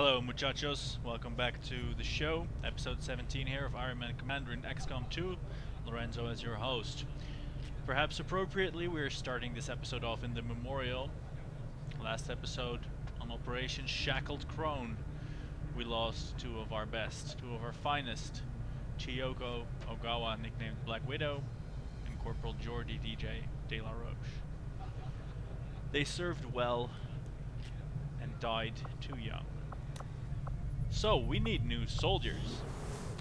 Hello muchachos, welcome back to the show, episode 17 here of Ironman Commander in XCOM 2, Lorenzo as your host. Perhaps appropriately, we're starting this episode off in the memorial. Last episode, on Operation Shackled Crone, we lost two of our best, two of our finest, Chiyoko Ogawa, nicknamed Black Widow, and Corporal Jordi DJ De La Roche. They served well and died too young. So, we need new soldiers.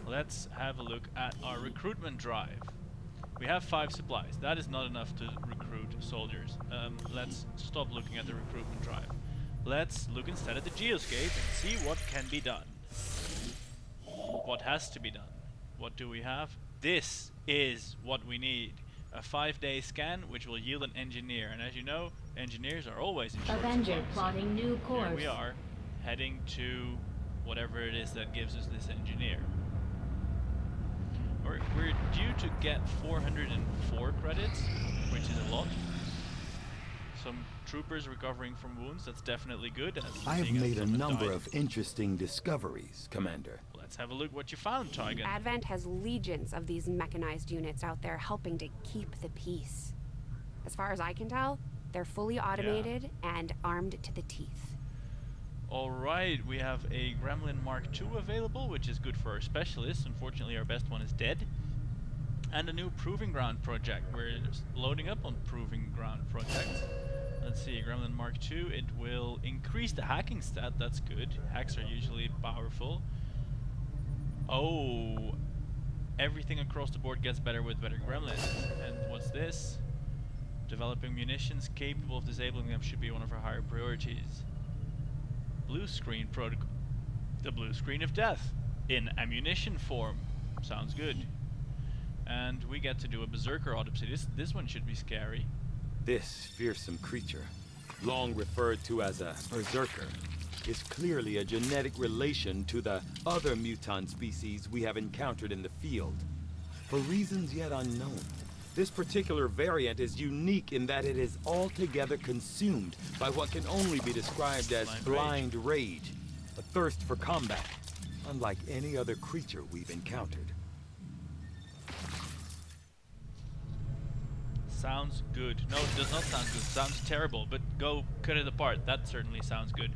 Let's have a look at our recruitment drive. We have five supplies. That is not enough to recruit soldiers. Um, let's stop looking at the recruitment drive. Let's look instead at the geoscape and see what can be done. What has to be done. What do we have? This is what we need. A five-day scan which will yield an engineer. And as you know, engineers are always in short Avenger plotting new course. Here we are, heading to whatever it is that gives us this engineer. We're, we're due to get 404 credits, which is a lot. Some troopers recovering from wounds, that's definitely good. I have made a number died. of interesting discoveries, Commander. Let's have a look what you found, Tiger. Advent has legions of these mechanized units out there helping to keep the peace. As far as I can tell, they're fully automated and armed to the teeth. Alright, we have a Gremlin Mark II available, which is good for our specialists. Unfortunately, our best one is dead. And a new Proving Ground project. We're loading up on Proving Ground projects. Let's see, Gremlin Mark II, it will increase the hacking stat, that's good. Hacks are usually powerful. Oh, everything across the board gets better with better gremlins. And what's this? Developing munitions capable of disabling them should be one of our higher priorities blue screen protocol. The blue screen of death in ammunition form. Sounds good. And we get to do a berserker autopsy. This this one should be scary. This fearsome creature, long referred to as a berserker, is clearly a genetic relation to the other mutant species we have encountered in the field. For reasons yet unknown, this particular variant is unique in that it is altogether consumed by what can only be described as Blind blind rage, a thirst for combat, unlike any other creature we've encountered. Sounds good. No, it does not sound good. Sounds terrible, but go cut it apart. That certainly sounds good.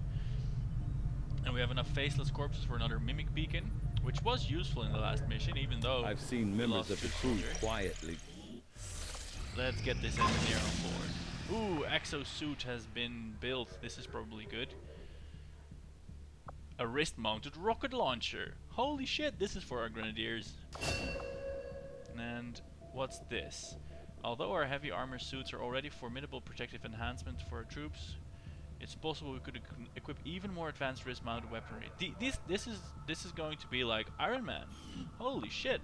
And we have enough faceless corpses for another mimic beacon, which was useful in the last mission, even though I've seen members of the crew quietly. Let's get this engineer on board. Ooh, exosuit has been built. This is probably good. A wrist-mounted rocket launcher. Holy shit, this is for our grenadiers. And what's this? Although our heavy armor suits are already formidable protective enhancement for our troops, it's possible we could equ- equip even more advanced wrist-mounted weaponry. This this is this is going to be like Iron Man. Holy shit.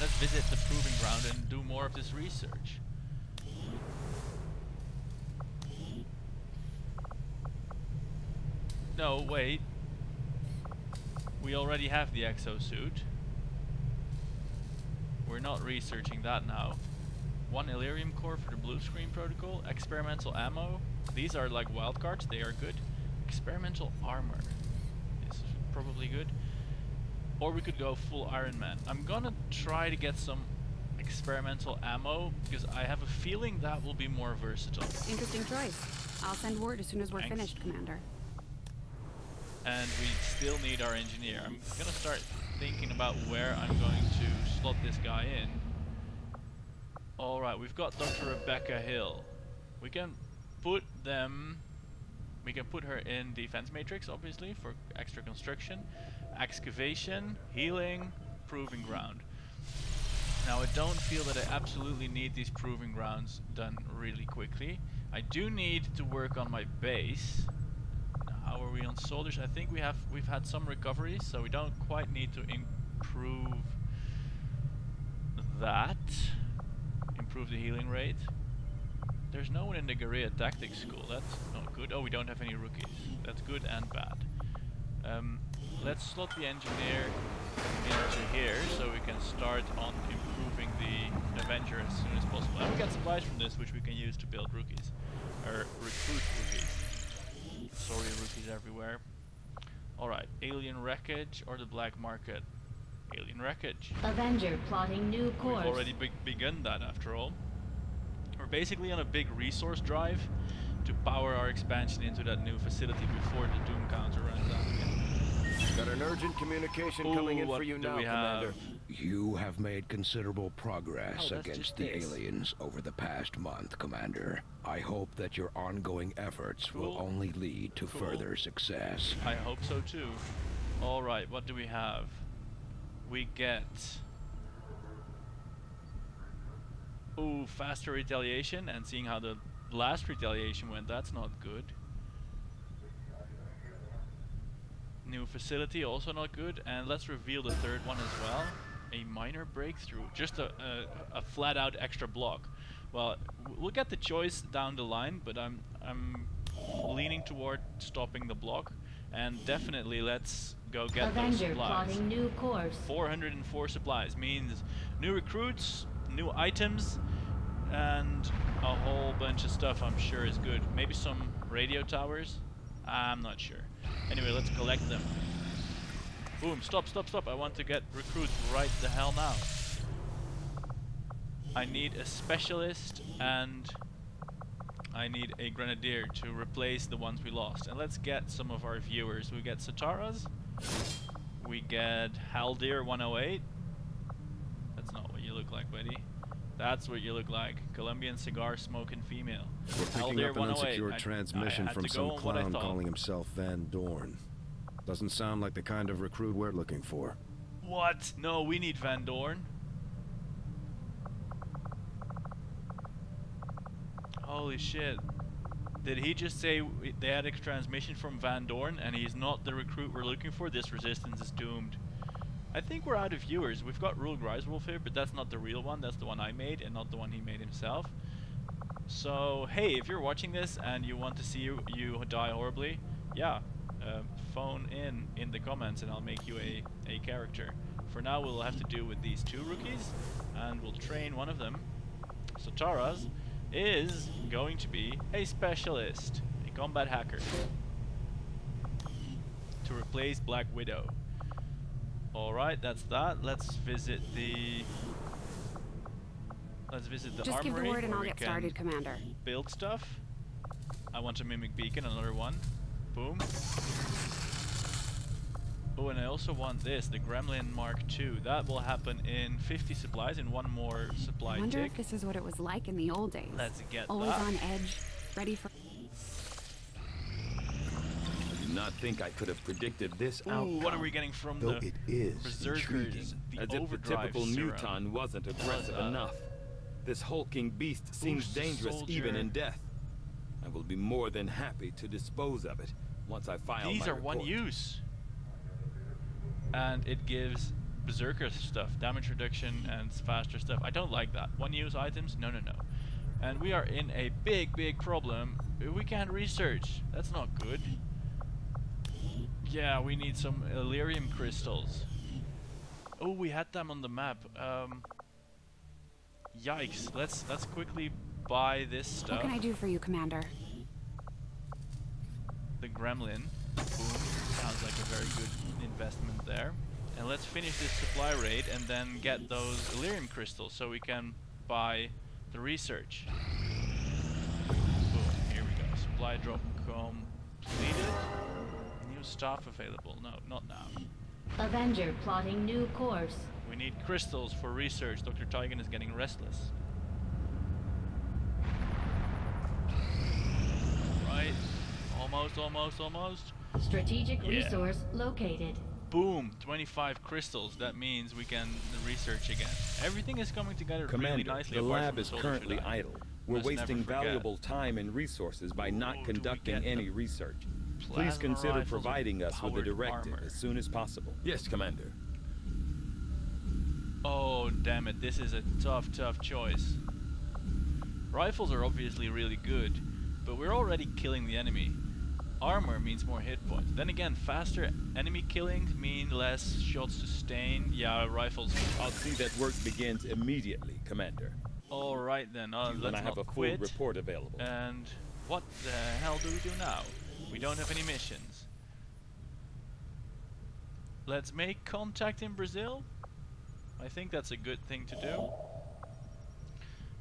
Let's visit the proving ground and do more of this research. No, wait. We already have the exosuit. We're not researching that now. One Elerium core for the blue screen protocol. Experimental ammo. These are like wildcards, they are good. Experimental armor. This is probably good. Or we could go full Iron Man. I'm gonna try to get some experimental ammo because I have a feeling that will be more versatile. Interesting choice. I'll send word as soon as we're Thanks. finished, Commander. and we still need our engineer. I'm gonna start thinking about where I'm going to slot this guy in. Alright, we've got Dr. Rebecca Hill. We can put them... We can put her in defense matrix, obviously, for extra construction. Excavation, healing, proving ground. Now I don't feel that I absolutely need these proving grounds done really quickly. I do need to work on my base. How are we on soldiers? I think we have we've had some recoveries, so we don't quite need to improve that. Improve the healing rate. There's no one in the guerrilla tactics school. That's not good. Oh, we don't have any rookies. That's good and bad. Um, let's slot the engineer into here so we can start on improving the Avenger as soon as possible. And we get supplies from this which we can use to build rookies. Or recruit rookies. Sorry, rookies everywhere. Alright, alien wreckage or the black market? Alien wreckage. Avenger plotting new course. We've already be begun that after all. We're basically on a big resource drive to power our expansion into that new facility before the Doom counter runs out again. Got an urgent communication Ooh, coming in for you now, Commander. have? You have made considerable progress Oh, against the this. aliens over the past month, Commander. I hope that your ongoing efforts will only lead to Cool. further success. I hope so too. Alright, what do we have? We get... Ooh, faster retaliation, and seeing how the last retaliation went, that's not good. New facility, also not good. And let's reveal the third one as well. A minor breakthrough. Just a, a, a flat out extra block. Well, we'll get the choice down the line, but I'm I'm leaning toward stopping the block. And definitely let's go get those supplies. new course. 404 supplies means new recruits, new items, and a whole bunch of stuff I'm sure is good. Maybe some radio towers? I'm not sure. Anyway, let's collect them. Boom, stop, stop, stop. I want to get recruits right the hell now. I need a specialist and I need a grenadier to replace the ones we lost. And let's get some of our viewers. We get Sataras. We get Haldir 108. That's not what you look like, buddy. That's what you look like. Colombian cigar smoking female. We're picking Haldir up an 108. unsecured I- I transmission had from some I clown calling himself Van Dorn. Doesn't sound like the kind of recruit we're looking for. What? No, we need Van Dorn. Holy shit. Did he just say they had a transmission from Van Dorn and he's not the recruit we're looking for? This resistance is doomed. I think we're out of viewers. We've got Rule Greiswolf here, but that's not the real one. That's the one I made and not the one he made himself. So, hey, if you're watching this and you want to see you, you die horribly, yeah, uh, phone in in the comments and I'll make you a, a character. For now, we'll have to do with these two rookies, and we'll train one of them. So Taraz is going to be a specialist, a combat hacker, to replace Black Widow. Alright, that's that. Let's visit the... Let's visit the Just give the word and I'll get started, Commander. build stuff. I want to mimic beacon, another one. Boom. Oh, and I also want this, the Gremlin Mark II. That will happen in 50 supplies, in one more supply I wonder tick. if this is what it was like in the old days. Let's get Always that. on edge, ready for. I do not think I could have predicted this Ooh, outcome. what are we getting from Though the it is Berserkers? The as if the typical serum. muton wasn't aggressive uh, enough. This hulking beast seems boosts the dangerous even in death. I will be more than happy to dispose of it once I file These my are one use. And it gives Berserker stuff, damage reduction and faster stuff. I don't like that. One use items? No, no, no. And we are in a big, big problem. We can't research. That's not good. Yeah, we need some Elerium crystals. Oh, we had them on the map. Um, yikes. Let's let's quickly buy this stuff. What can I do for you, Commander? the Gremlin. Boom. Sounds like a very good investment there. And let's finish this supply raid and then get those Elerium crystals so we can buy the research. Boom. Here we go. Supply drop completed. New stuff available. No, not now. Avenger plotting new course. We need crystals for research. Dr. Tygan is getting restless. Right. Almost, almost, almost. Strategic Yeah. resource located. Boom! 25 crystals. That means we can research again. Everything is coming together really Commander, nicely. the lab is currently idle. We're Must never wasting valuable time and resources by not do we conducting get the any research. Please consider providing us with a directive armor? as soon as possible. Yes, Commander. Oh, damn it. This is a tough, tough choice. Rifles are obviously really good, but we're already killing the enemy. Armor means more hit points. Then again, faster enemy killings mean less shots sustained. Yeah, rifles. I'll see that work begins immediately, Commander. Alright then, uh, let's I have not a full report available. And what the hell do we do now? We don't have any missions. let's make contact in Brazil. I think that's a good thing to do.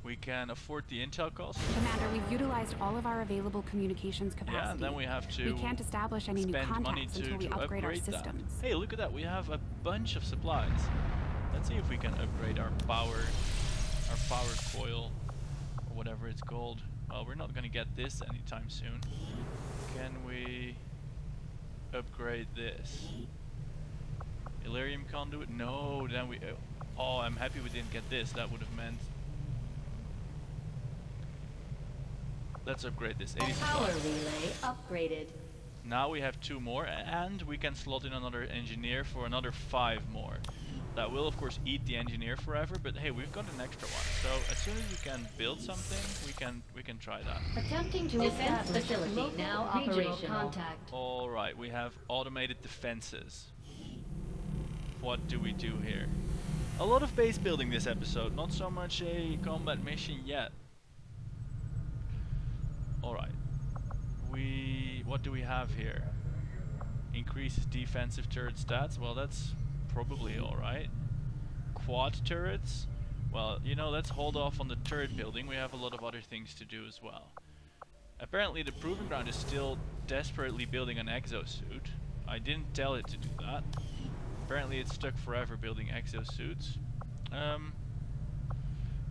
We can afford the intel cost. Commander, we've utilized all of our available communications capacity. Yeah, and then we have to We can't establish any new contacts to, until we to upgrade, our that. systems. Hey, look at that. We have a bunch of supplies. Let's see if we can upgrade our power, our power coil, or whatever it's called. Well, we're not gonna get this anytime soon. Can we upgrade this? Elerium conduit? No, then we... Uh, oh, I'm happy we didn't get this. That would have meant... Let's upgrade this. 80 Power relay upgraded. Now we have two more, and we can slot in another engineer for another five more. That will of course eat the engineer forever, but hey, we've got an extra one. So as soon as we can build something, we can we can try that. Attempting to Defense establish facility local now regional operational. contact. All right, we have automated defenses. What do we do here? A lot of base building this episode, not so much a combat mission yet. All right. We what do we have here? Increases defensive turret stats. Well, that's probably all right. Quad turrets. Well, you know, let's hold off on the turret building. We have a lot of other things to do as well. Apparently the Proving Ground is still desperately building an exosuit. I didn't tell it to do that. Apparently it's stuck forever building exosuits. Um,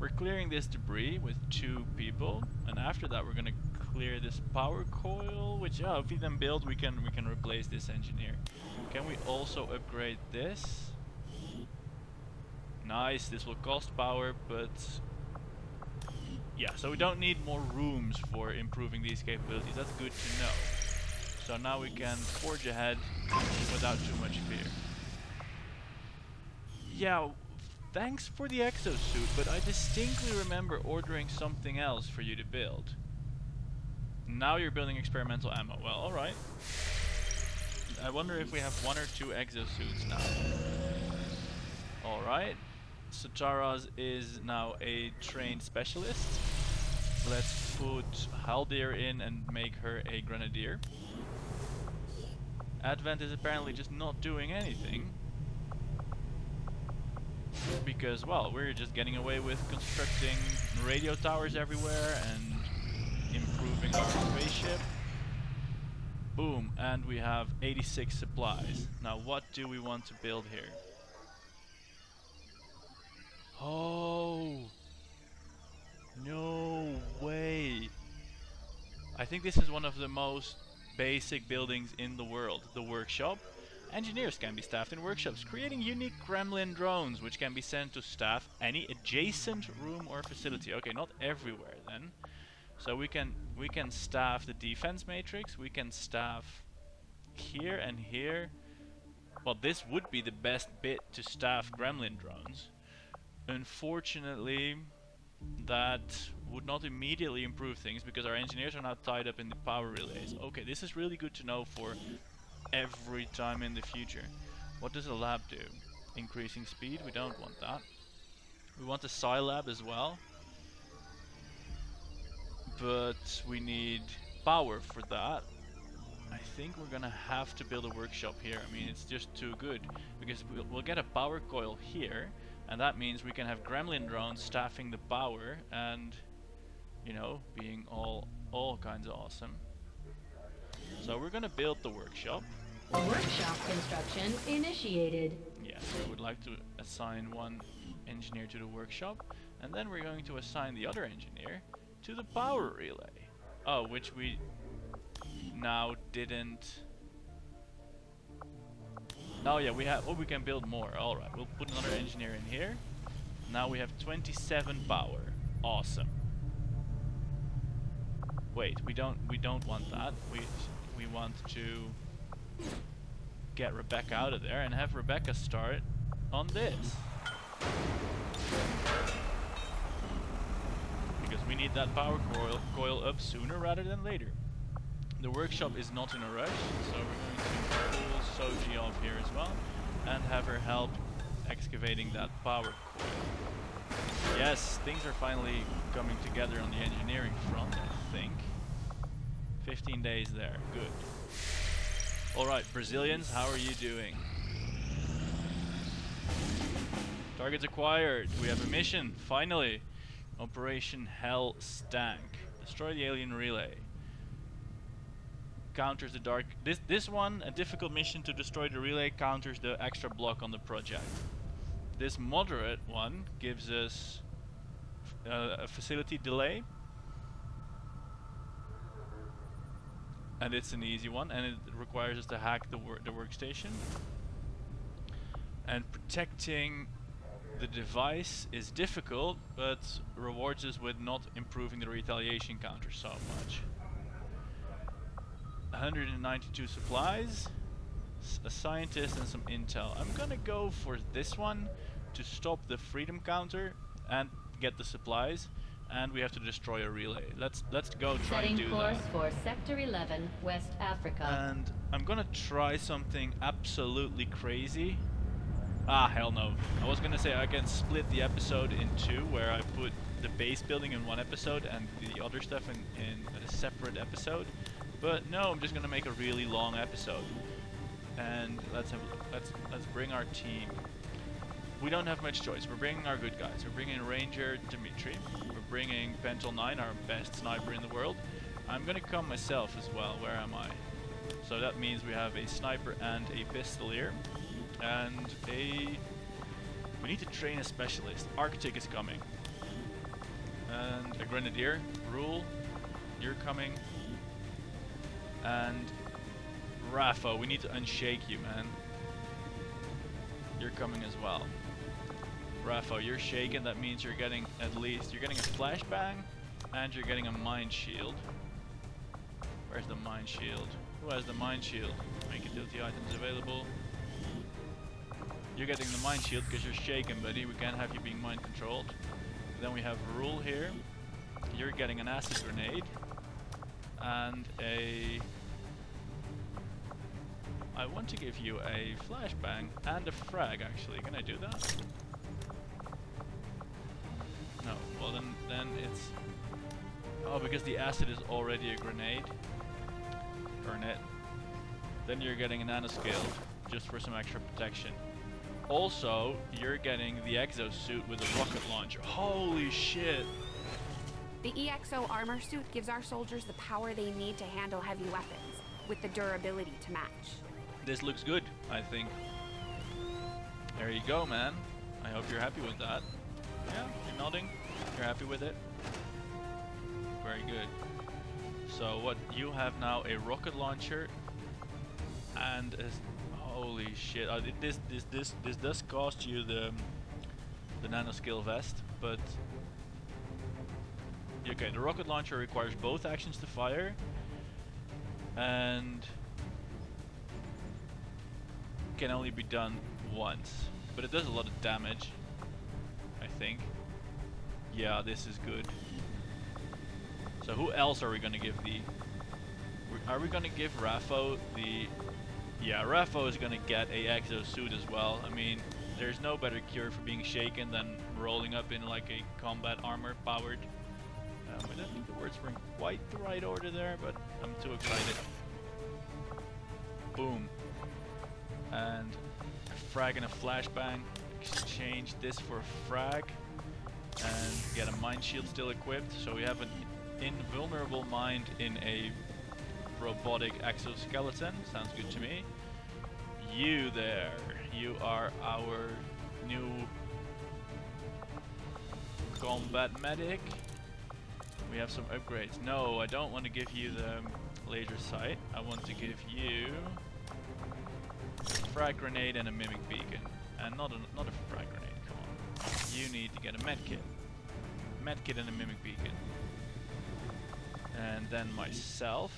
we're clearing this debris with two people, and after that we're gonna clear this power coil, which yeah, if we then build we can we can replace this engineer. Can we also upgrade this? Nice, this will cost power, but yeah, so we don't need more rooms for improving these capabilities. That's good to know. So now we can forge ahead without too much fear. Yeah, thanks for the exosuit, but I distinctly remember ordering something else for you to build. Now you're building experimental ammo. Well, alright. I wonder if we have one or two exosuits now. Alright. Sutaras is now a trained specialist. Let's put Haldir in and make her a grenadier. Advent is apparently just not doing anything. Because, well, we're just getting away with constructing radio towers everywhere and our spaceship. Boom, and we have 86 supplies. Now what do we want to build here? Oh! No way! I think this is one of the most basic buildings in the world, the workshop. Engineers can be staffed in workshops, creating unique Gremlin drones, which can be sent to staff any adjacent room or facility. Okay, not everywhere then. So we can we can staff the defense matrix, we can staff here and here. Well, this would be the best bit to staff Gremlin drones. Unfortunately, that would not immediately improve things because our engineers are now tied up in the power relays. Okay, this is really good to know for every time in the future. What does a lab do? Increasing speed? We don't want that. We want a psi lab as well. But we need power for that. I think we're gonna have to build a workshop here. I mean, it's just too good. Because we'll, we'll get a power coil here. And that means we can have gremlin drones staffing the power and, you know, being all all kinds of awesome. So we're gonna build the workshop. Workshop construction initiated. Yes, I would like to assign one engineer to the workshop, and then we're going to assign the other engineer to the power relay. Oh, which we now didn't. Oh yeah, we have. Oh, we can build more. All right, we'll put another engineer in here. Now we have 27 power. Awesome. Wait, we don't. We don't want that. We we want to get Rebecca out of there and have Rebecca start on this. We need that power coil, coil up sooner rather than later. The workshop is not in a rush, so we're going to pull Soji off here as well and have her help excavating that power coil. Yes, things are finally coming together on the engineering front, I think. 15 days there, good. Alright, Brazilians, how are you doing? Targets acquired. We have a mission, finally. Operation Hell Stank. Destroy the alien relay. Counters the dark. This this one, a difficult mission to destroy the relay, counters the extra block on the project. This moderate one gives us uh, a facility delay. And it's an easy one, and it requires us to hack the, wor the workstation. And protecting the device is difficult, but rewards us with not improving the retaliation counter so much. 192 supplies, a scientist and some intel. I'm gonna go for this one to stop the freedom counter and get the supplies and we have to destroy a relay. Let's let's go try Setting and do course that. for Sector 11, West Africa. And I'm gonna try something absolutely crazy. Ah, hell no. I was gonna say I can split the episode in two, where I put the base building in one episode and the other stuff in, in a separate episode. But no, I'm just gonna make a really long episode. And let's have let's let's bring our team. We don't have much choice. We're bringing our good guys. We're bringing Ranger Dimitri. We're bringing Pentel 9, our best sniper in the world. I'm gonna come myself as well. Where am I? So that means we have a sniper and a pistolier. And a... We need to train a specialist. Arctic is coming. And a grenadier. Rule, you're coming. And Rafa, we need to unshake you, man. You're coming as well. Rafa, you're shaken. That means you're getting at least you're getting a flashbang, and you're getting a mind shield. Where's the mind shield? Who has the mind shield? Make utility items available. You're getting the mind shield because you're shaken, buddy. We can't have you being mind controlled. Then we have Rule here. You're getting an acid grenade. And a... I want to give you a flashbang and a frag actually. Can I do that? No. Well then, then it's... Oh, because the acid is already a grenade. Burn it. Then you're getting a nanoscale just for some extra protection. Also, you're getting the exosuit with a rocket launcher. Holy shit! The EXO armor suit gives our soldiers the power they need to handle heavy weapons, with the durability to match. This looks good, I think. There you go, man. I hope you're happy with that. Yeah, you're nodding. You're happy with it. Very good. So what you have now a rocket launcher and a holy shit. Uh, this this this this does cost you the the nanoscale vest, but okay, the rocket launcher requires both actions to fire and can only be done once, but it does a lot of damage. I think. Yeah, this is good. So who else are we gonna give the? Are we gonna give Rafo the? Yeah, Rafo is gonna get a exo suit as well. I mean, there's no better cure for being shaken than rolling up in like a combat armor powered. Um, I don't think the words were in quite the right order there, but I'm too excited. Boom. And a frag and a flashbang. Exchange this for a frag. And get a mind shield still equipped. So we have an invulnerable mind in a robotic exoskeleton. Sounds good to me. You there. You are our new combat medic. We have some upgrades. No, I don't want to give you the laser sight. I want to give you a frag grenade and a mimic beacon. And not a, not a frag grenade, come on. You need to get a medkit. Medkit and a mimic beacon. And then myself.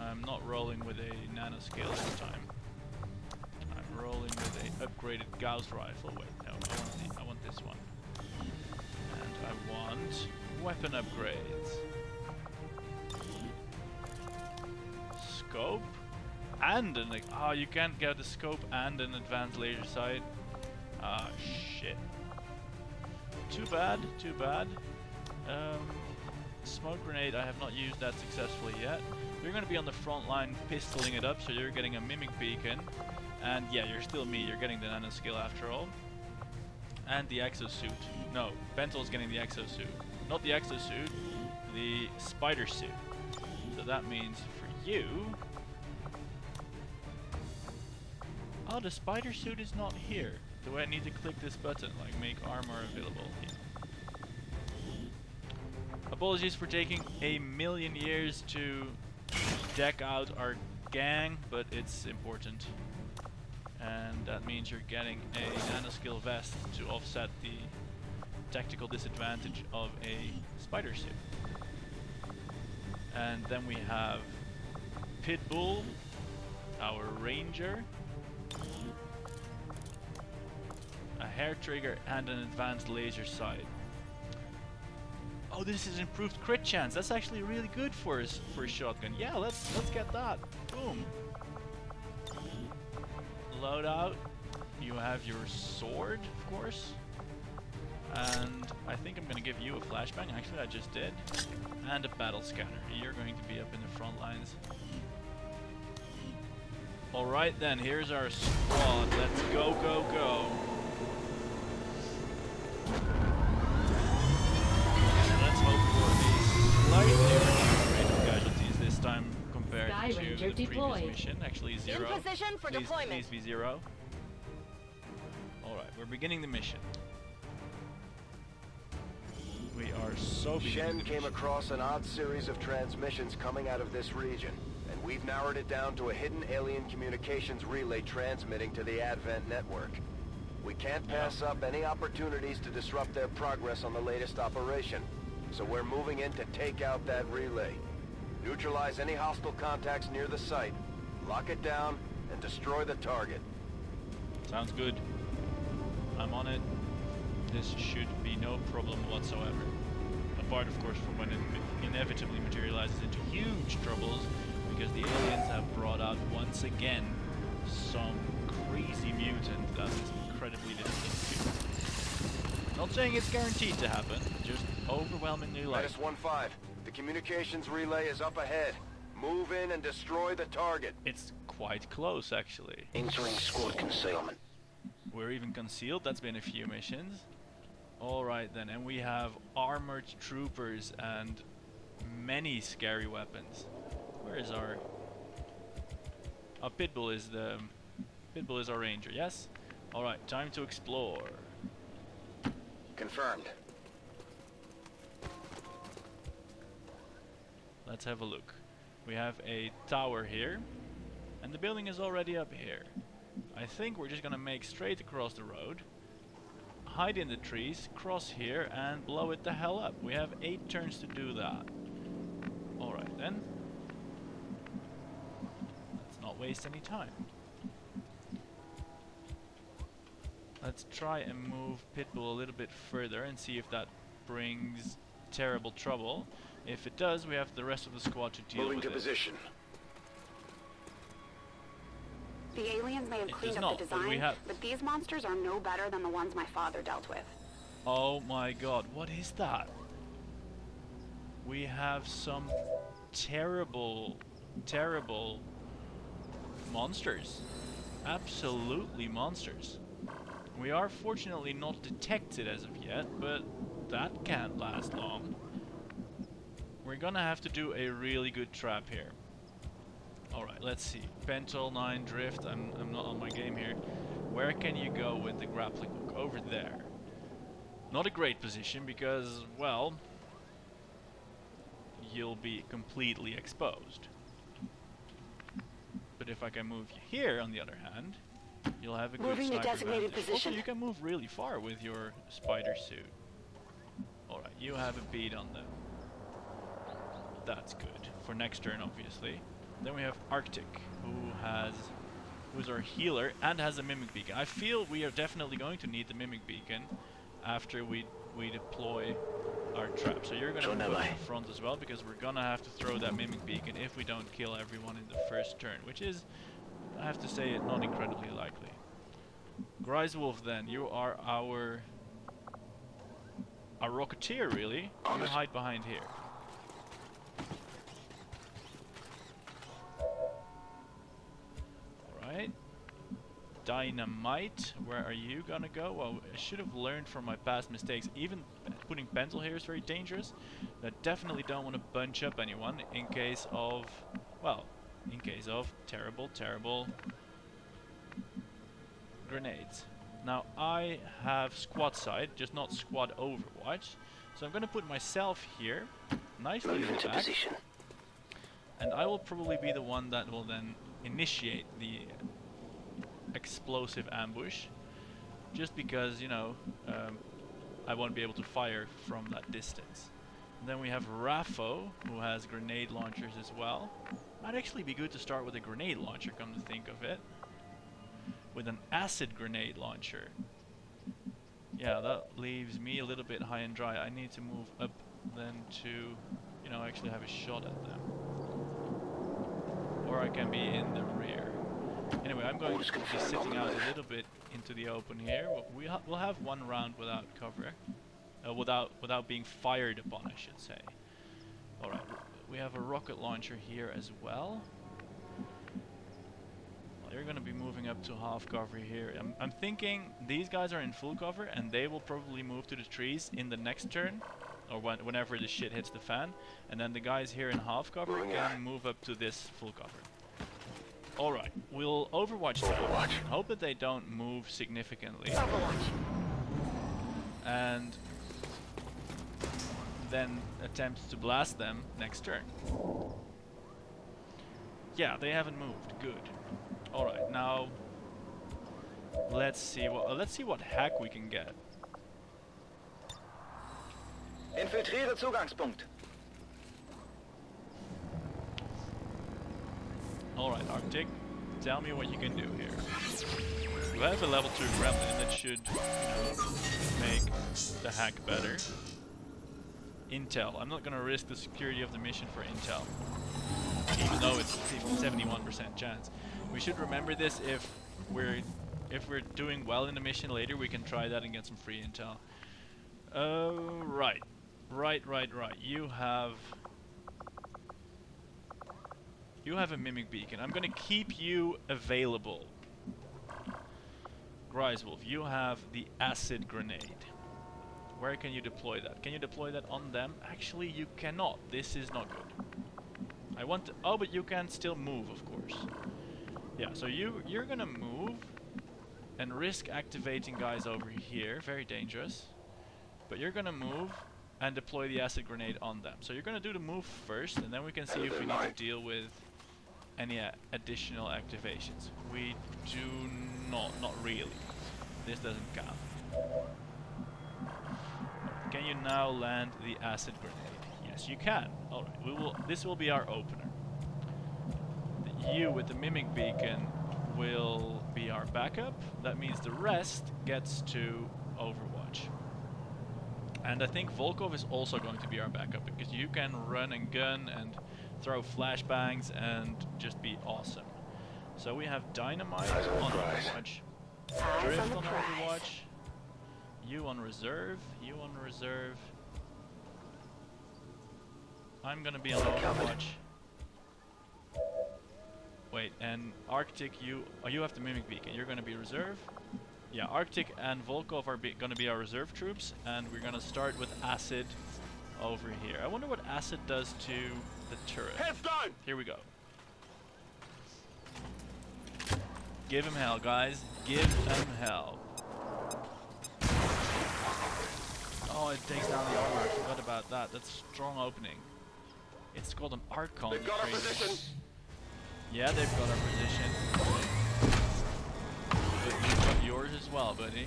I'm not rolling with a nanoscale this time. I'm rolling with a upgraded Gauss rifle. Wait, no, I want, the, I want this one. And I want weapon upgrades. Scope and an oh you can't get a scope and an advanced laser sight. Ah shit. Too bad, too bad. Um, smoke grenade, I have not used that successfully yet. You're gonna be on the front line pistoling it up, so you're getting a mimic beacon. And yeah, you're still me, you're getting the nanoscale after all. and the exosuit. No, Bentel's getting the exosuit. Not the exosuit, the spider suit. So that means for you... Oh, the spider suit is not here. Do I need to click this button, like make armor available here? Apologies for taking a million years to deck out our gang, but it's important. And that means you're getting a nanoscale vest to offset the tactical disadvantage of a spider suit. And then we have Pitbull, our ranger, a hair trigger and an advanced laser sight. Oh, this is improved crit chance. That's actually really good for us for a shotgun. Yeah, let's let's get that. Boom. Loadout. You have your sword, of course. And I think I'm gonna give you a flashbang. Actually, I just did. And a battle scanner. You're going to be up in the front lines. Alright then, here's our squad. Let's go, go, go. To Ranger the previous mission. Actually, zero. position for please, deployment. Please be zero. Alright, we're beginning the mission. We are so beginning Shen the came across an odd series of transmissions coming out of this region, and we've narrowed it down to a hidden alien communications relay transmitting to the Advent network. We can't pass up any opportunities to disrupt their progress on the latest operation, so we're moving in to take out that relay. Neutralize any hostile contacts near the site, lock it down, and destroy the target. Sounds good. I'm on it. This should be no problem whatsoever. Apart, of course, from when it inevitably materializes into huge troubles, because the aliens have brought out once again some crazy mutant that is incredibly difficult to. Not saying it's guaranteed to happen, just overwhelmingly likely. Minus 1-5. The communications relay is up ahead. Move in and destroy the target. It's quite close, actually. Entering squad concealment. We're even concealed, that's been a few missions. Alright then, and we have armored troopers and many scary weapons. Where is our... Oh, Pitbull is the... Um, Pitbull is our ranger, yes? Alright, time to explore. Confirmed. Let's have a look. We have a tower here, and the building is already up here. I think we're just gonna make straight across the road, hide in the trees, cross here, and blow it the hell up. We have eight turns to do that. Alright then. Let's not waste any time. Let's try and move Pitbull a little bit further and see if that brings terrible trouble. If it does, we have the rest of the squad to deal Moving with to it. position. The aliens may have It cleaned does up the not, but we design, have- but these monsters are no better than the ones my father dealt with. Oh my god, what is that? We have some terrible, terrible monsters. Absolutely monsters. We are fortunately not detected as of yet, but that can't last long. We're gonna have to do a really good trap here. Alright, let's see. Pentel 9 Drift, I'm, I'm not on my game here. Where can you go with the grappling hook? Over there. Not a great position because, well, you'll be completely exposed. But if I can move you here, on the other hand, you'll have a good Moving sniper designated advantage. position. Also, you can move really far with your spider suit. Alright, you have a bead on them. That's good. For next turn, obviously. Then we have Arctic, who has who's our healer and has a mimic beacon. I feel we are definitely going to need the mimic beacon after we we deploy our trap. So you're gonna So move am up I. in front as well because we're gonna have to throw that mimic beacon if we don't kill everyone in the first turn, which is I have to say not incredibly likely. Griswolf then, you are our our rocketeer really. You hide behind here. Alright. Dynamite. Where are you gonna go? Well, I should have learned from my past mistakes. Even putting Benzil here is very dangerous. I definitely don't want to bunch up anyone in case of, well, in case of terrible, terrible grenades. Now I have squad side, just not squad overwatch. So I'm gonna put myself here, nicely in the back. Position. And I will probably be the one that will then initiate the explosive ambush. Just because, you know, um, I won't be able to fire from that distance. And then we have Raffo, who has grenade launchers as well. Might actually be good to start with a grenade launcher, come to think of it. With an acid grenade launcher. Yeah, that leaves me a little bit high and dry. I need to move up then to, you know, actually have a shot at them. Or I can be in the rear. Anyway, I'm going to be sitting out a little bit into the open here. We ha we'll have one round without cover. Uh, without without being fired upon, I should say. Alright, we have a rocket launcher here as well. well they're going to be moving up to half cover here. I'm, I'm thinking these guys are in full cover and they will probably move to the trees in the next turn. Or when, whenever the shit hits the fan. And then the guys here in half cover can move up to this full cover. Alright, we'll overwatch them. Overwatch. Hope that they don't move significantly. Overwatch. And then attempt to blast them next turn. Yeah, they haven't moved. Good. Alright, now let's see what uh, let's see what hack we can get. Infiltriere Zugangspunkt. Alright, Arctic. Tell me what you can do here. You have a level 2 Gremlin that should, you know, make the hack better. Intel. I'm not gonna risk the security of the mission for Intel. Even though it's 71% chance. We should remember this if we're if we're doing well in the mission later, we can try that and get some free intel. Uh, right. Right, right, right. You have you have a Mimic Beacon. I'm gonna keep you available. Griswolf, you have the Acid Grenade. Where can you deploy that? Can you deploy that on them? Actually, you cannot. This is not good. I want to... Oh, but you can still move, of course. Yeah, so you, you're gonna move and risk activating guys over here. Very dangerous. But you're gonna move and deploy the acid grenade on them. So you're gonna do the move first, and then we can see if we need to deal with any additional activations. We do not, not really. This doesn't count. Can you now land the acid grenade? Yes, you can. Alright, we will. this will be our opener. You with the mimic beacon will be our backup. That means the rest gets to Overwatch. And I think Volkov is also going to be our backup because you can run and gun and throw flashbangs and just be awesome. So we have Dynamite on Overwatch, Drift on Overwatch, you on reserve, you on reserve. I'm gonna be on Overwatch. Wait, and Arctic, you oh, you have the Mimic Beacon. You're gonna be reserve. Yeah, Arctic and Volkov are gonna be our reserve troops, and we're gonna start with Acid over here. I wonder what Acid does to the turret. Heads down! Here we go. Give him hell, guys. Give him hell. Oh, it takes down the armor. I forgot about that. That's a strong opening. It's called an Archon. They've got our position. Yeah, they've got our position. But you've got yours as well, buddy.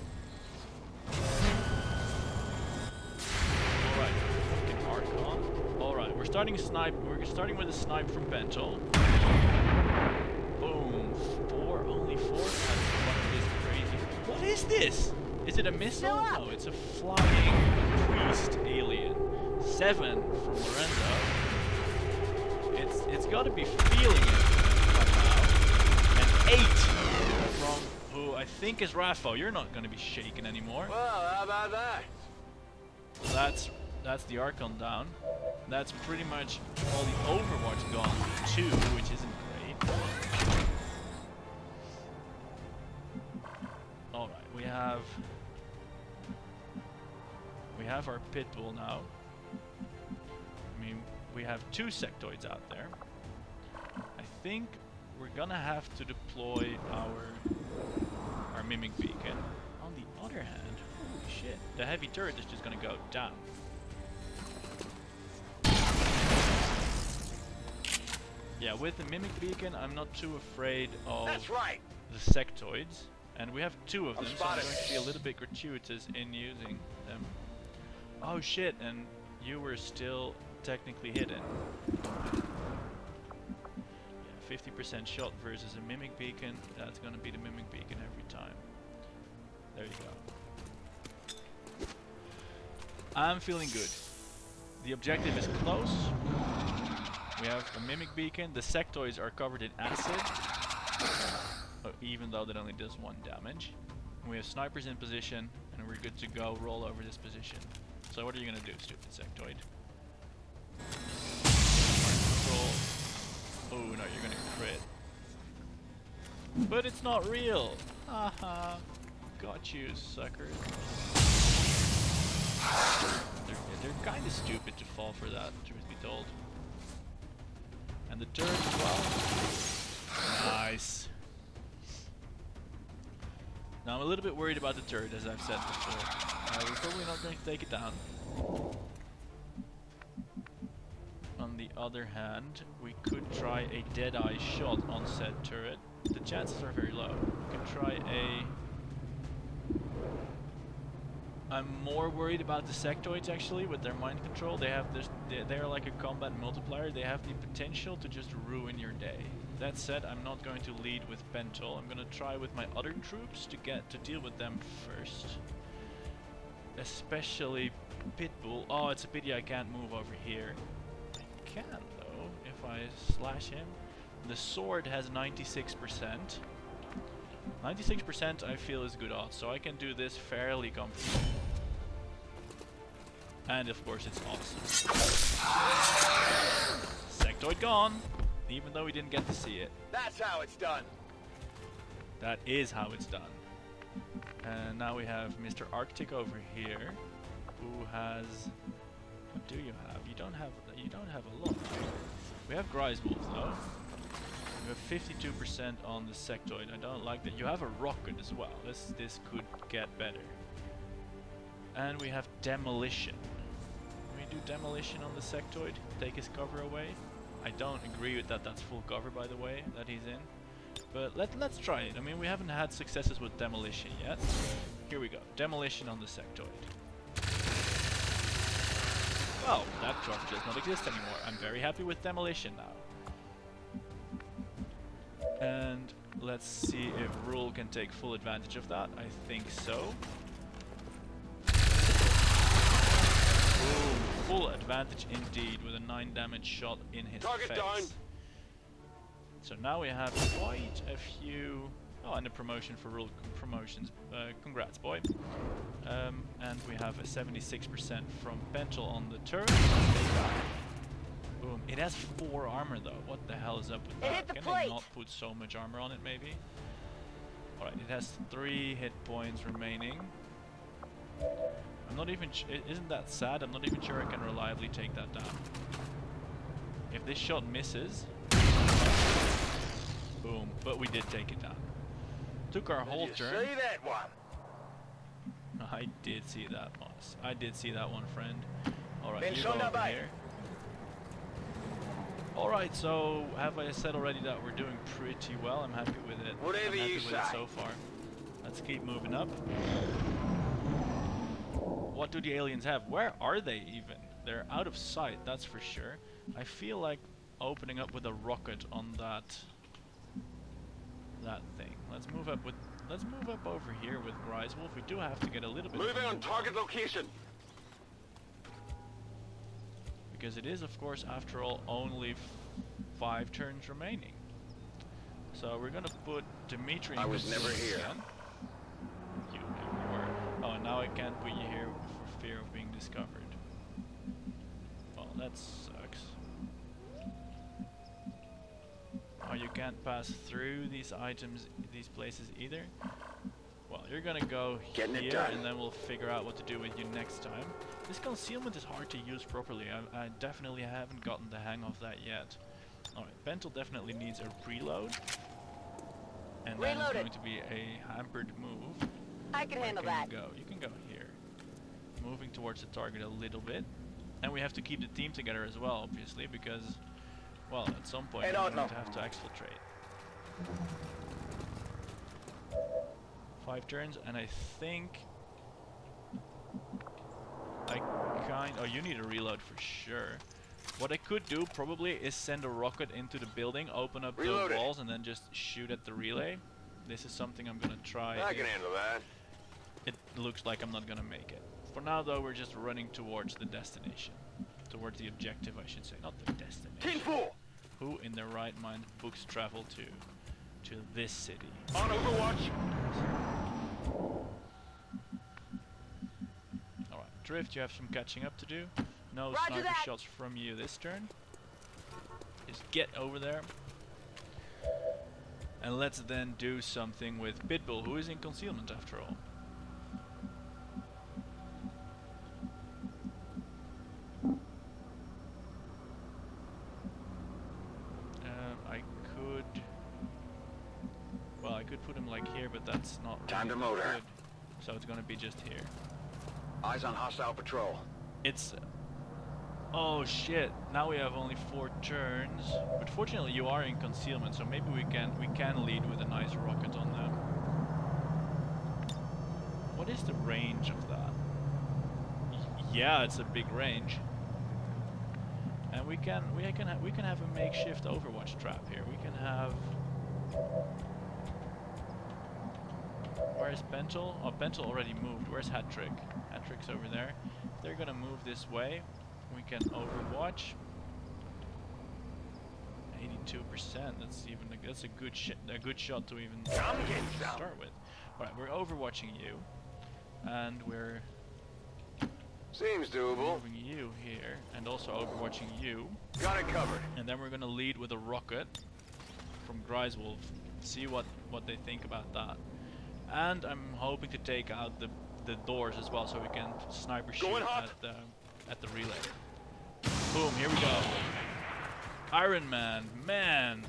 Alright, fucking Archon. Alright, we're starting a snipe. We're starting with a snipe from Bento. Boom. Four, only four. What is crazy? What is this? Is it a missile? No, it's a flying priest alien. Seven from Lorenzo. It's it's got to be feeling it now. And eight I think is Raffo. You're not going to be shaken anymore. Well, how about that? that's that's the Archon down. That's pretty much all the Overwatch gone too, which isn't great. All right, we have we have our Pitbull now. I mean, we have two sectoids out there. I think we're gonna have to deploy our mimic beacon. On the other hand, holy shit, the heavy turret is just gonna go down. Yeah, with the mimic beacon, I'm not too afraid of That's right. the sectoids, and we have two of I'm them, so I'm going to be a little bit gratuitous in using them. Oh shit, and you were still technically hidden. Yeah, 50% shot versus a mimic beacon, that's going to be the mimic beacon every time. There you go. I'm feeling good. The objective is close. We have a mimic beacon. The sectoids are covered in acid, uh, even though that only does one damage. We have snipers in position, and we're good to go. Roll over this position. So what are you gonna do, stupid sectoid? Oh no, you're gonna crit. But it's not real. Haha. Got you, suckers. They're, they're kind of stupid to fall for that, truth be told. And the turret as well. Nice. Now I'm a little bit worried about the turret, as I've said before. Uh, we're probably not going to take it down. On the other hand, we could try a dead-eye shot on said turret. The chances are very low. We can try a... I'm more worried about the sectoids actually with their mind control. They have this, they- they're like a combat multiplier. They have the potential to just ruin your day. That said, I'm not going to lead with Pentel. I'm going to try with my other troops to get to deal with them first. Especially Pitbull. Oh, it's a pity I can't move over here. I can though if I slash him. The sword has 96%. 96% I feel is good odds, so I can do this fairly comfortably. And of course it's awesome. Sectoid gone, even though we didn't get to see it. That's how it's done. That is how it's done. And now we have Mr. Arctic over here, who has. What do you have? You don't have. You don't have a lot. We have Griswolf though. We have 52% on the sectoid. I don't like that. You have a rocket as well. This this could get better. And we have demolition. Can we do demolition on the sectoid? Take his cover away. I don't agree with that. That's full cover, by the way, that he's in. But let let's try it. I mean, we haven't had successes with demolition yet. Here we go. Demolition on the sectoid. Well, that drop does not exist anymore. I'm very happy with demolition now. And let's see if Rule can take full advantage of that. I think so. Boom. Full advantage indeed with a 9 damage shot in his Target face. down. So now we have quite a few... Oh, and a promotion for Rule promotions. Uh, congrats, boy. Um, and we have a 76% from Pentel on the turret. Boom. It has 4 armor though. What the hell is up with It that? hit the Can plate. they not put so much armor on it maybe? Alright, it has 3 hit points remaining. I'm not even... Ch i- isn't that sad? I'm not even sure I can reliably take that down. If this shot misses... Boom. But we did take it down. Took our whole you turn. see that one? I did see that, boss. I did see that one, friend. Alright, Been you go over here. Alright, so have I said already that we're doing pretty well? I'm happy with it. Whatever you with it say. so far. Let's keep moving up. What do the aliens have? Where are they even? They're out of sight, that's for sure. I feel like opening up with a rocket on that that thing. Let's move up with let's move up over here with Griswolf. We do have to get a little bit Moving on target location. Because it is of course after all only f- five turns remaining. So we're gonna put Dimitri. I was never here. again. You never were. Oh, and now I can't put you here for fear of being discovered. Well, that sucks. Oh, you can't pass through these items, these places either. Well, you're gonna go Getting it here, done. and then we'll figure out what to do with you next time. This concealment is hard to use properly. I, I definitely haven't gotten the hang of that yet. Alright, Bentel definitely needs a reload. And that is Reloaded. going to be a hampered move. I can Where handle can that. you go? You can go here. Moving towards the target a little bit. And we have to keep the team together as well, obviously, because, well, at some point Hey, we're going to have to exfiltrate. Five turns, and I think I kind. Oh, you need a reload for sure. What I could do probably is send a rocket into the building, open up the walls, and then just shoot at the relay. This is something I'm gonna try. I can handle that. it looks like I'm not gonna make it. For now, though, we're just running towards the destination, towards the objective, I should say, not the destination. King Fool! Who in their right mind books travel to to this city? On Overwatch! Alright, Drift, you have some catching up to do. No Roger sniper that. shots from you this turn. Just get over there. And let's then do something with Pitbull, who is in concealment after all. Um, I could... Well, I could put him like here, but that's not Time really to motor. good. So it's gonna be just here. Eyes on hostile patrol. It's... Oh shit, now we have only four turns. But fortunately you are in concealment, so maybe we can we can lead with a nice rocket on them. What is the range of that? Y- yeah, it's a big range. And we can we can we can have a makeshift Overwatch trap here. We can have Where's Bentel? Oh, Bentel already moved. Where's Hattrick? Hattrick's over there. They're gonna move this way, we can Overwatch. 82%. That's even a, that's a good shit. A good shot to even Come get some. start with. All right, we're Overwatching you, and we're Seems doable. moving you here, and also Overwatching you. Got it covered. And then we're gonna lead with a rocket from Griswolf. See what what they think about that. And I'm hoping to take out the the doors as well, so we can sniper shoot at the at the relay. Boom! Here we go. Iron Man, man.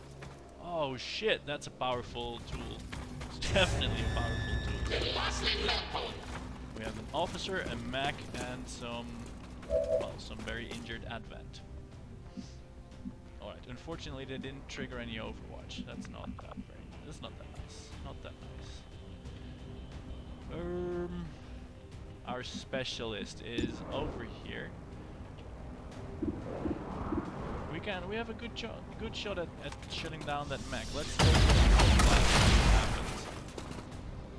Oh shit, that's a powerful tool. It's definitely a powerful tool. We have an officer, a mech, and some well, some very injured advent. Alright, unfortunately they didn't trigger any Overwatch. That's not that very that's not that nice. Not that nice. Um our specialist is over here. We can we have a good shot good shot at, at shutting down that mech. Let's that happens.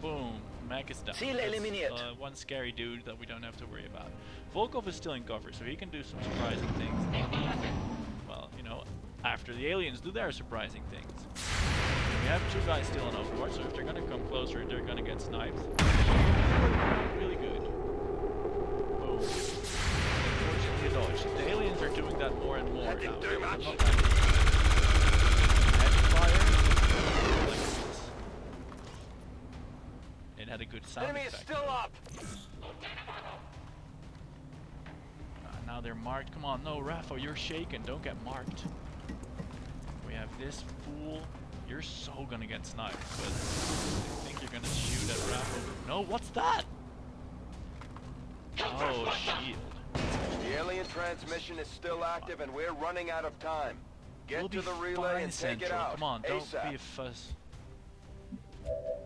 Boom. Mech is down. Ziel That's, eliminiert. Uh, one scary dude that we don't have to worry about. Volkov is still in cover, so he can do some surprising things. Well, you know, after the aliens do their surprising things. We have two guys still on Overwatch, so if they're gonna come closer, they're gonna get sniped. Really good. Boom. Unfortunately, a dodge. The aliens are doing that more and more now. They're much. not like- Heavy fire. It had a good sound Enemy is still up. Uh, now they're marked. Come on, no, Rafa, you're shaken. Don't get marked. We have this fool. You're so gonna get sniped, but I think you're gonna shoot at Rafa. No, what's that? Oh, shield. The alien transmission is still active and we're running out of time. Get we'll to the relay and take it out. Come on, don't ASAP. be a fuss.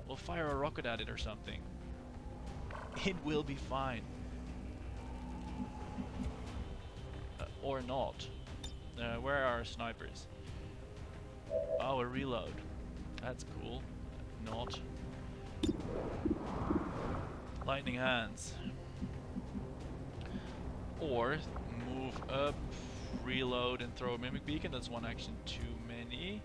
We'll fire a rocket at it or something. It will be fine. Uh, or not. Uh, where are our snipers? Oh, a reload. That's cool. Not. Lightning hands. Or move up, reload, and throw a mimic beacon. That's one action too many.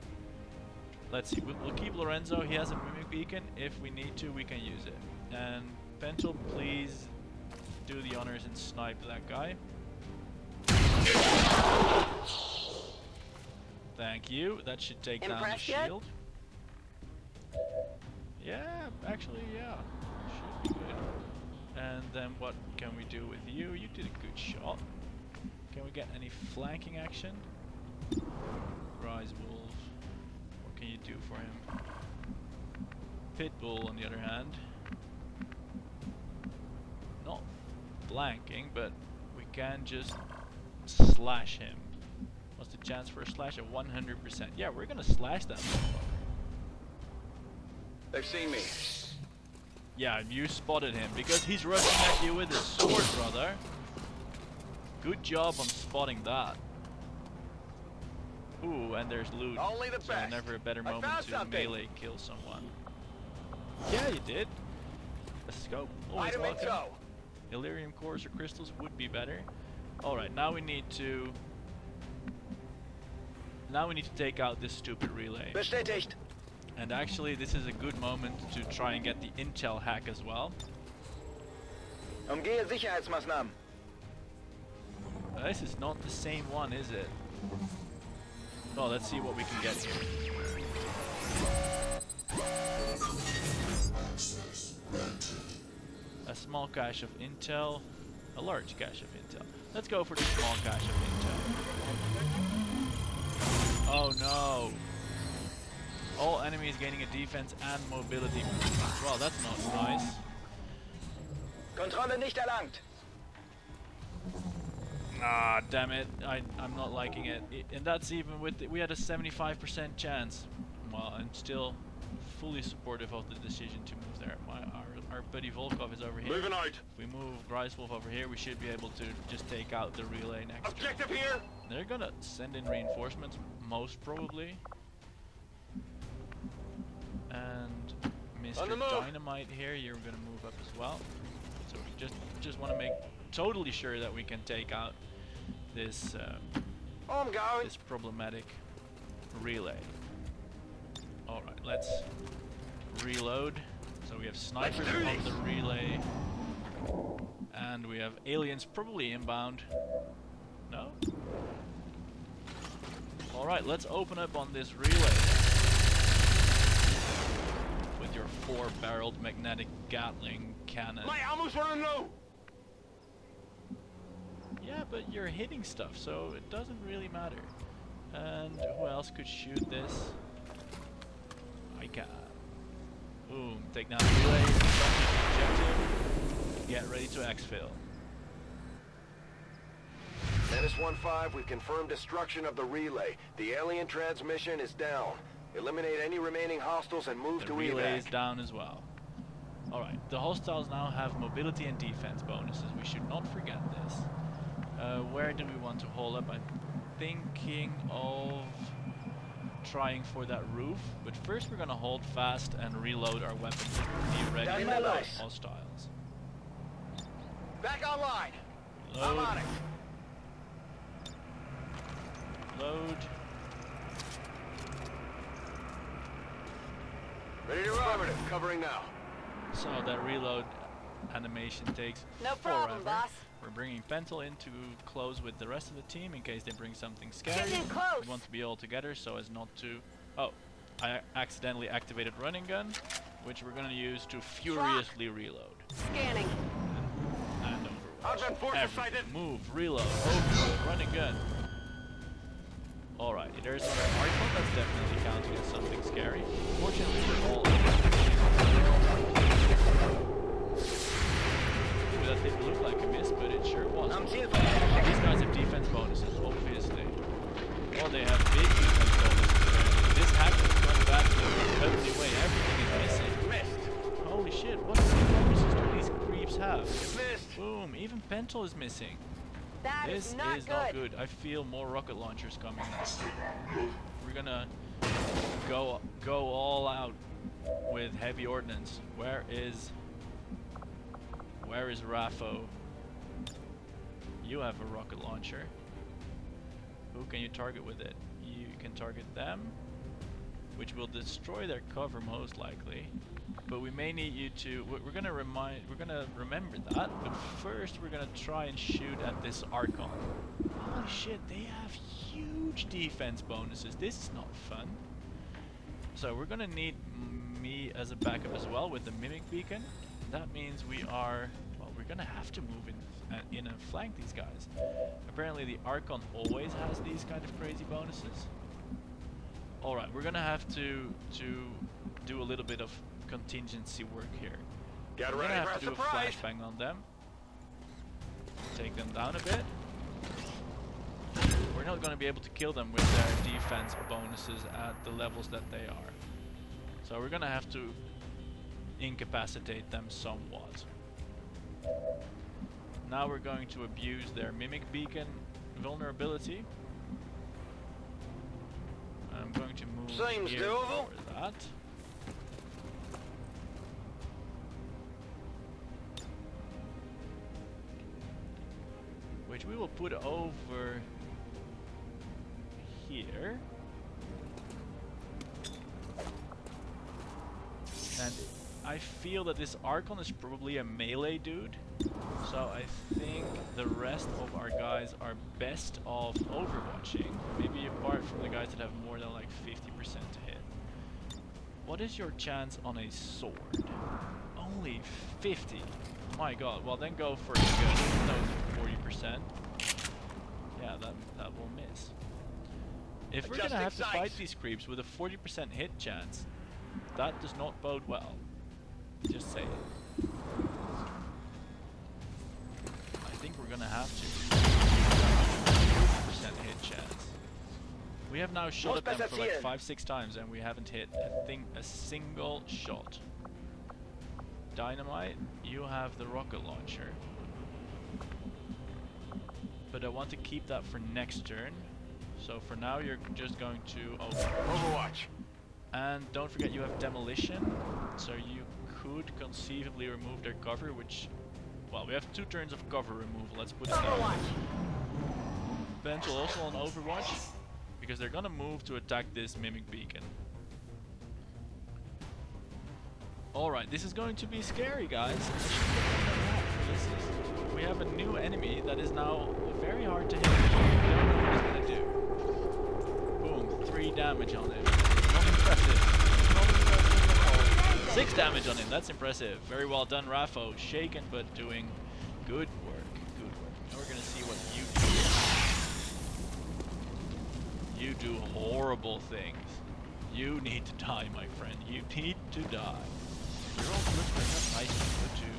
Let's see. We'll, keep Lorenzo. He has a mimic beacon. If we need to, we can use it. And Pentel, please do the honors and snipe that guy. Thank you. That should take down the Impressed yet? shield. Yeah, actually, yeah, should be good. And then what can we do with you? You did a good shot. Can we get any flanking action? Griswolf. What can you do for him? Pitbull, on the other hand. Not flanking, but we can just slash him. What's the chance for a slash? At 100%. Yeah, we're gonna slash that motherfucker. They've seen me. Yeah, you spotted him because he's rushing at you with his sword, brother. Good job on spotting that. Ooh, and there's loot. Only the so best. never a better moment to something. melee kill someone. Yeah, you did. A scope. Always Item in welcome. tow. Elerium cores or crystals would be better. Alright, now we need to... Now we need to take out this stupid relay. Bestätigt. And actually, this is a good moment to try and get the intel hack as well. Umgehe Sicherheitsmaßnahmen. This is not the same one, is it? Well, let's see what we can get here. A small cache of intel, a large cache of intel. Let's go for the small cache of intel. Oh no! All enemies gaining a defense and mobility. Well, that's not nice. Kontrolle nicht erlangt. Ah, damn it. I, I'm not liking it. And that's even with, the, we had a 75% chance. Well, I'm still fully supportive of the decision to move there. My, our, our buddy Volkov is over here. Moving out. If we move Griswolf over here, we should be able to just take out the relay next turn. Objective here. They're gonna send in reinforcements, most probably. And Mr. Dynamite here, you're gonna move up as well. So we just just want to make totally sure that we can take out this uh, I'm going. this problematic relay. All right, let's reload. So we have snipers on the relay, and we have aliens probably inbound. No. All right, let's open up on this relay with your four-barreled magnetic Gatling cannon. My ammo's running low. Yeah, but you're hitting stuff, so it doesn't really matter. And who else could shoot this? I can. Boom, take down the relay, objective, get ready to exfil. Menace 1-5, we've confirmed destruction of the relay. The alien transmission is down. Eliminate any remaining hostiles and move The to relay is down as well. Alright, the hostiles now have mobility and defense bonuses. We should not forget this. Uh, where do we want to hold up? I'm thinking of trying for that roof, but first we're gonna hold fast and reload our weapons. Be ready Down for my those lights. hostiles. Back online. Load, I'm on it. load. Ready to run. Affirmative. Covering now. So that reload animation takes No problem, forever. boss. We're bringing Pentel in to close with the rest of the team in case they bring something scary. Close. We want to be all together so as not to... Oh, I accidentally activated running gun, which we're gonna use to furiously reload. Scanning. And I've overwatch. been forces Everything. Move, reload, overload, running gun. Alright, there's another article that's definitely counting as something scary. Fortunately, we're all Ooh, that didn't look like a miss, but it sure was. Am Ziel These guys have defense bonuses, obviously. Well, they have big defense bonuses. This hack is going back to the heavenly way. Everything is missing. Missed. Holy shit, what kind bonuses do these creeps have? Missed. Boom, even Pentel is missing. That this is not is good. not good. I feel more rocket launchers coming. We're gonna go go all out with heavy ordnance. Where is where is Rafo? You have a rocket launcher. Who can you target with it? You can target them, which will destroy their cover most likely. But we may need you to. we- We're gonna remind. We're gonna remember that. But first, we're gonna try and shoot at this Archon. Holy shit! They have huge defense bonuses. This is not fun. So we're gonna need me as a backup as well with the Mimic Beacon. That means we are, well, we're gonna have to move in, uh, in and flank these guys. Apparently the Archon always has these kind of crazy bonuses. Alright, we're gonna have to, to do a little bit of contingency work here. Get we're gonna have a to do a flashbang on them. Take them down a bit. We're not going to be able to kill them with their defense bonuses at the levels that they are. So we're going to have to incapacitate them somewhat. Now we're going to abuse their Mimic Beacon vulnerability. I'm going to move Seems here doable. for that. Which we will put over here. And I feel that this Archon is probably a melee dude. So I think the rest of our guys are best off overwatching. Maybe apart from the guys that have more than like 50% to hit. What is your chance on a sword? Only 50. My god, well then go for a good. That was 40%. Yeah, that, that will miss. If we're gonna have to fight these creeps with a 40% hit chance, that does not bode well. Just say it. I think we're gonna have to. 40% hit chance. We have now shot at them for like 5-6 times and we haven't hit a thing a single shot. Dynamite, you have the rocket launcher. But I want to keep that for next turn. So for now you're just going to Overwatch. Overwatch. And don't forget you have demolition, so you could conceivably remove their cover, which, well, we have two turns of cover removal, let's put it way. Potential also on Overwatch, because they're gonna move to attack this Mimic Beacon. Alright, this is going to be scary, guys. Is, we have a new enemy that is now very hard to hit. We don't know what he's gonna do. Boom, three damage on him. Not impressive. Not impressive at all. Six damage on him, that's impressive. Very well done, Rafo. Shaken, but doing good work. Good work. Now we're gonna see what you do. You do horrible things. You need to die, my friend. You need to die. You're all good for enough nice and good too.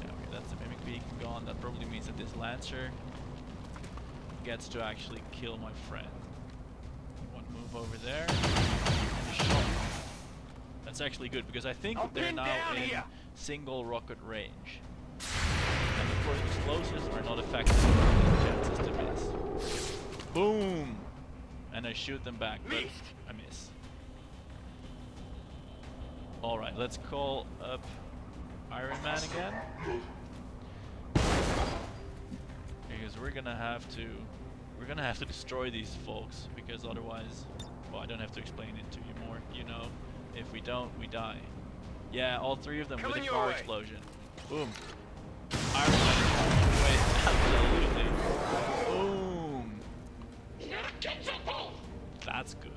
Yeah, okay, that's the Mimic Beacon gone. That probably means that this Lancer gets to actually kill my friend. One move over there. That's actually good because I think I'll they're now in here. single rocket range. And of course explosives are not effective chances to miss. Boom! And I shoot them back, but Missed. I miss. Alright, let's call up Iron Man again. Because we're gonna have to we're gonna have to destroy these folks because otherwise well I don't have to explain it to you more, you know. If we don't, we die. Yeah, all three of them with a your car way. explosion. Boom. Iron Man is on absolutely. Boom. That's good.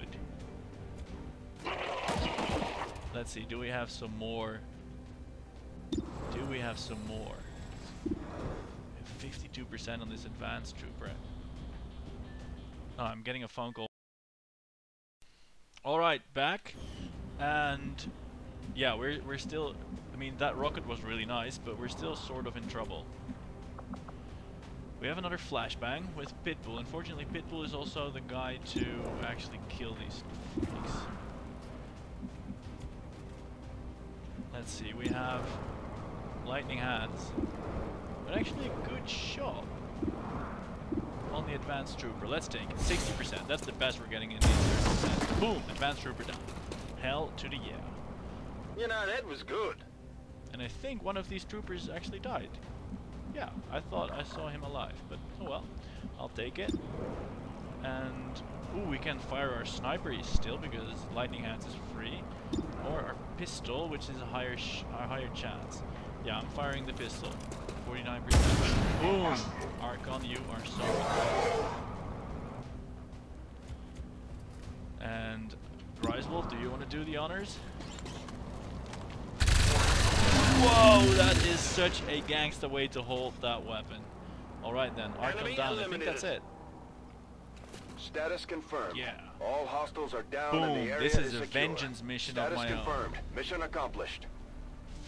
Let's see, do we have some more? Do we have some more? 52% on this advanced trooper. Oh, I'm getting a phone call. Alright, back. And yeah, we're we're still I mean that rocket was really nice, but we're still sort of in trouble. We have another flashbang with Pitbull. Unfortunately, Pitbull is also the guy to actually kill these freaks. Let's see, we have lightning hands, but actually a good shot on the advanced trooper. Let's take it. 60%. That's the best we're getting in these 30%. Boom! Advanced trooper down. Hell to the yeah. You know, that was good. And I think one of these troopers actually died. Yeah, I thought I saw him alive, but oh well. I'll take it. And ooh, we can fire our sniper still because lightning hands is free, or our pistol, which is a higher sh a higher chance. Yeah, I'm firing the pistol. 49%. Boom! Archon, you are so Griswold, do you want to do the honors? Whoa, that is such a gangster way to hold that weapon. Alright then, Archon down. I think that's it. Status confirmed. Yeah. All hostiles are down and Boom, the area this is a secure. vengeance mission of Status my own. confirmed. Mission accomplished.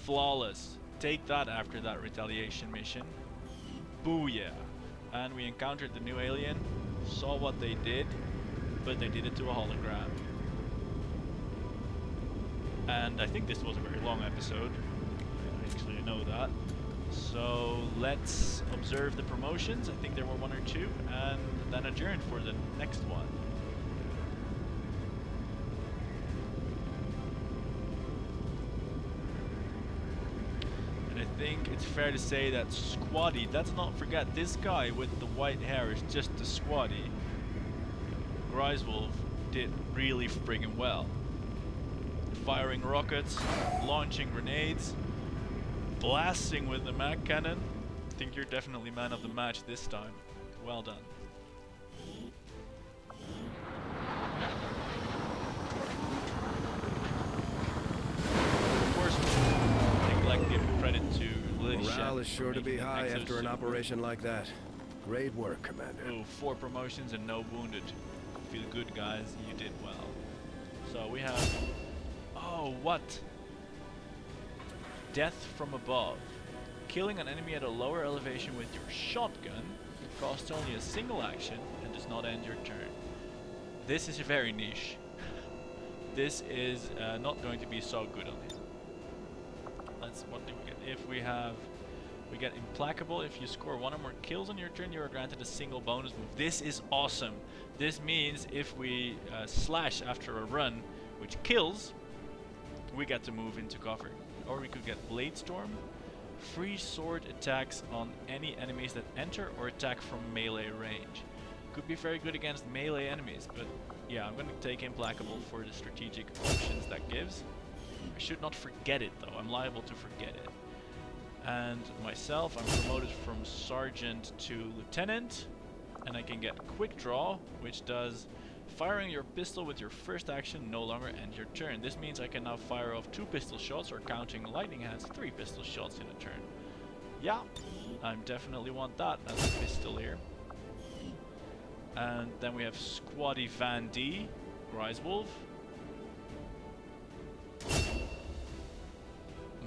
Flawless. Take that after that retaliation mission. Booyah. And we encountered the new alien, saw what they did, but they did it to a hologram. And I think this was a very long episode. I actually know that. So let's observe the promotions. I think there were one or two, and then adjourn for the next one. And I think it's fair to say that Squatty, let's not forget, this guy with the white hair is just the Squatty. Griswolf did really friggin' well. Firing rockets, launching grenades, blasting with the mag cannon. I think you're definitely man of the match this time. Well done. Of course, I think like give credit to Morale is sure to be high after an operation like that. Great work, Commander. Ooh, four promotions and no wounded. Feel good, guys. You did well. So we have. Oh, what? Death from above. Killing an enemy at a lower elevation with your shotgun costs only a single action and does not end your turn. This is very niche. this is uh, not going to be so good on him. Let's. What do we get? If we have. We get Implacable. If you score one or more kills on your turn, you are granted a single bonus move. This is awesome. This means if we uh, slash after a run, which kills, we get to move into cover. Or we could get Blade Storm. Free sword attacks on any enemies that enter or attack from melee range. Could be very good against melee enemies, but yeah, I'm going to take Implacable for the strategic options that gives. I should not forget it though, I'm liable to forget it and myself, I'm promoted from sergeant to lieutenant, and I can get quick draw, which does firing your pistol with your first action no longer end your turn. This means I can now fire off two pistol shots, or counting lightning hands, three pistol shots in a turn. Yeah, I definitely want that as a pistolier. And then we have Squatty Van D, Griswolf.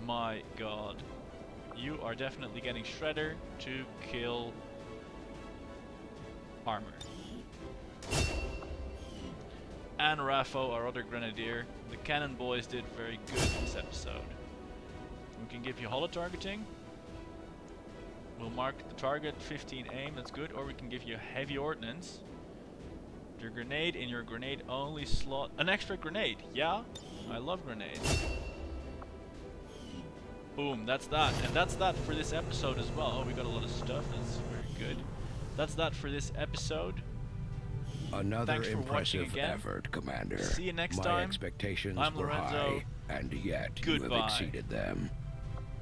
My god you are definitely getting Shredder to kill armor. And Raffo, our other grenadier. The cannon boys did very good in this episode. We can give you holo targeting. We'll mark the target 15 aim, that's good. Or we can give you heavy ordnance. Your grenade in your grenade only slot. An extra grenade, yeah? I love grenades. Boom, that's that. And that's that for this episode as well. Oh, we got a lot of stuff. That's very good. That's that for this episode. Another Thanks for watching impressive effort, Commander. See you next My time. expectations I'm were Lorenzo. high, and yet you have exceeded them.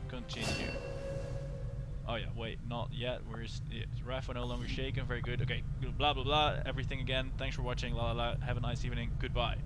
Continue. Oh yeah, wait, not yet. Where's yeah, Rafa no longer shaken? Very good. Okay, blah blah blah. Everything again. Thanks for watching. La la la. Have a nice evening. Goodbye.